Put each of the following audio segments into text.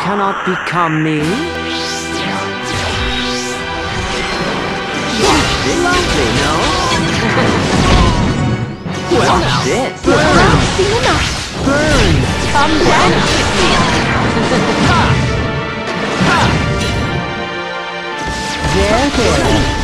cannot become me. Watch No. Well, Watch this. Burn. Burn. Come down There, there.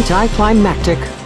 anticlimactic.